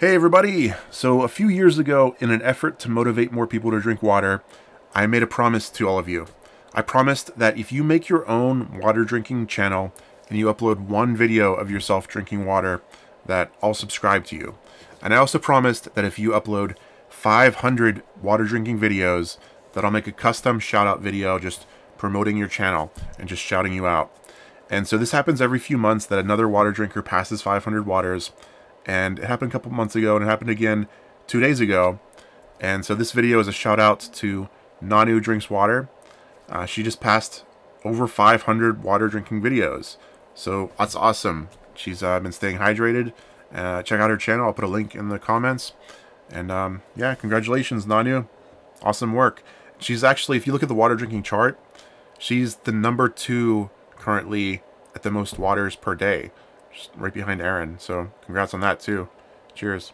Hey everybody! So a few years ago, in an effort to motivate more people to drink water, I made a promise to all of you. I promised that if you make your own water drinking channel and you upload one video of yourself drinking water, that I'll subscribe to you. And I also promised that if you upload 500 water drinking videos, that I'll make a custom shout out video just promoting your channel and just shouting you out. And so this happens every few months that another water drinker passes 500 waters and it happened a couple months ago and it happened again two days ago. And so this video is a shout out to Nanu Drinks Water. Uh, she just passed over 500 water drinking videos. So that's awesome. She's uh, been staying hydrated. Uh, check out her channel. I'll put a link in the comments. And um, yeah congratulations Nanu. Awesome work. She's actually if you look at the water drinking chart she's the number two currently at the most waters per day just right behind Aaron. So congrats on that too. Cheers.